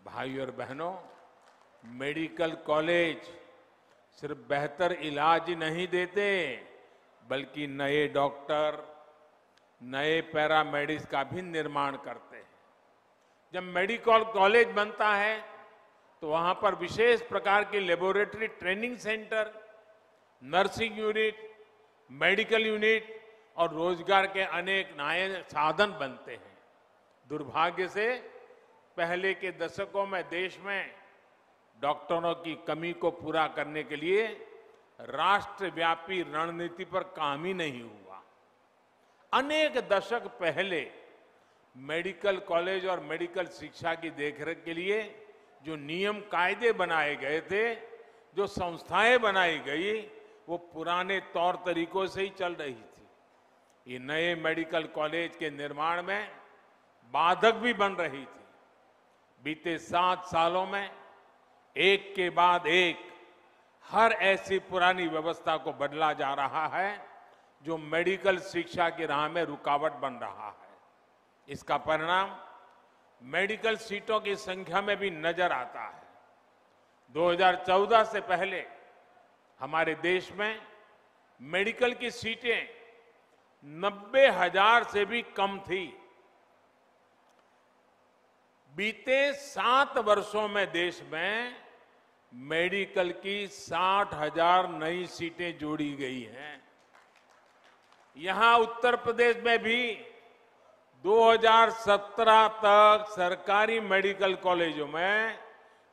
भाई और बहनों, मेडिकल कॉलेज सिर्फ़ बेहतर इलाज नहीं देते, बल्कि नए डॉक्टर, नए पैरामेडिक्स का भी निर्माण करते हैं। जब मेडिकल कॉलेज बनता है तो वहाँ पर विशेष प्रकार की laboratory training centre, nursing unit, medical unit और रोज़गार के अनेक नए साधन बनते हैं। दुर्भाग्य से पहले के दशकों में देश में डॉक्टरों की कमी को पूरा करने के लिए राष्ट्रव्यापी रणनीति पर काम ही नहीं हुआ। अनेक दशक पहले मेडिकल कॉलेज और मेडिकल शिक्षा की देखरेख के लिए जो नियम कायदे बनाए गए थे, जो संस्थाएँ बनाई गई, वो पुराने तौर तरीकों से ही चल रही थी। ये नए मेडिकल कॉलेज के निर्माण में बाधक भी बन रही थी। बीते सात सालों में, एक के बाद एक, हर ऐसी पुरानी व्यवस्था को बदला जा रहा है, जो मेडिकल शिक्षा की राह में रुकावट बन रहा है। इसका परिणाम, मेडिकल सीटों की संख्या में भी नज़र आता है। 2014 से पहले, हमारे देश में मेडिकल की सीटें नब्बे हज़ार से भी कम थी। बीते सात वर्षों में देश में मेडिकल की साठ हज़ार नई सीटें जोड़ी गई हैं। यहाँ उत्तर प्रदेश में भी 2017 तक सरकारी मेडिकल कॉलेजों में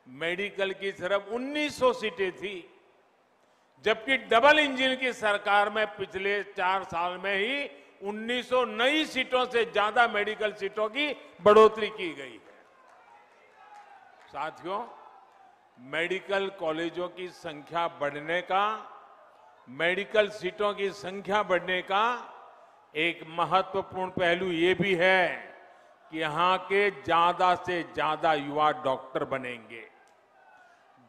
मेडिकल की सिर्फ़ 1900 सीटें थी, जबकि डबल इंजन की सरकार में पिछले चार साल में ही 1900 नई सीटों से ज़्यादा मेडिकल सीटों की बढ़ोतरी की गई है। साथियों मेडिकल कॉलेजों की संख्या बढ़ने का मेडिकल सीटों की संख्या बढ़ने का एक महत्वपूर्ण पहलू ये भी है कि यहाँ के ज़्यादा से ज़्यादा युवा डॉक्टर बनेंगे।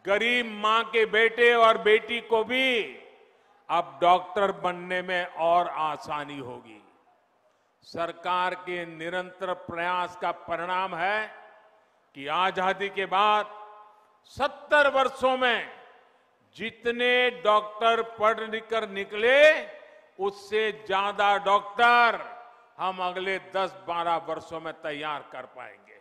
गरीब माँ के बेटे और बेटी को भी अब डॉक्टर बनने में और आसानी होगी। सरकार के निरंतर प्रयास का परिणाम है कि आज़ादी के बाद सत्तर वर्षों में जितने डॉक्टर पढ़ लिख कर निकले, उससे ज़्यादा डॉक्टर हम अगले 10-12 वर्षों में तैयार कर पाएँगे।